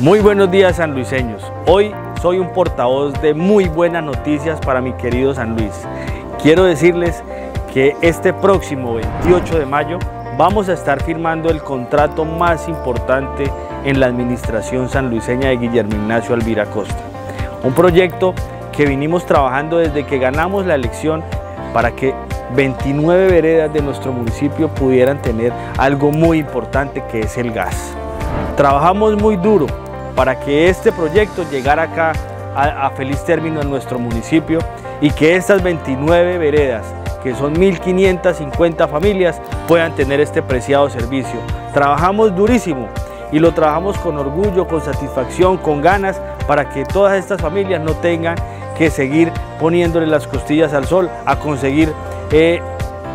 Muy buenos días sanluiseños. Hoy soy un portavoz de muy buenas noticias para mi querido San Luis. Quiero decirles que este próximo 28 de mayo vamos a estar firmando el contrato más importante en la administración sanluiseña de Guillermo Ignacio Alvira Costa. Un proyecto que vinimos trabajando desde que ganamos la elección para que 29 veredas de nuestro municipio pudieran tener algo muy importante que es el gas. Trabajamos muy duro para que este proyecto llegara acá a, feliz término en nuestro municipio y que estas 29 veredas, que son 1.550 familias, puedan tener este preciado servicio. Trabajamos durísimo y lo trabajamos con orgullo, con satisfacción, con ganas, para que todas estas familias no tengan que seguir poniéndole las costillas al sol a conseguir eh,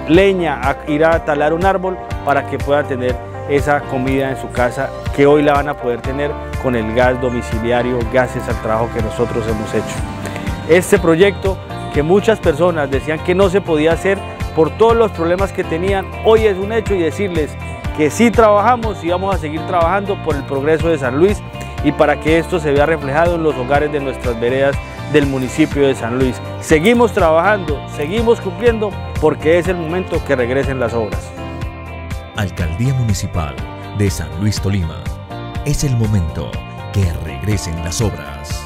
leña, a ir a talar un árbol para que puedan tener esa comida en su casa que hoy la van a poder tener con el gas domiciliario gracias al trabajo que nosotros hemos hecho. Este proyecto que muchas personas decían que no se podía hacer por todos los problemas que tenían, hoy es un hecho y decirles que sí trabajamos y vamos a seguir trabajando por el progreso de San Luis y para que esto se vea reflejado en los hogares de nuestras veredas del municipio de San Luis. Seguimos trabajando, seguimos cumpliendo porque es el momento que regresen las obras. Alcaldía Municipal de San Luis Tolima. Es el momento que regresen las obras.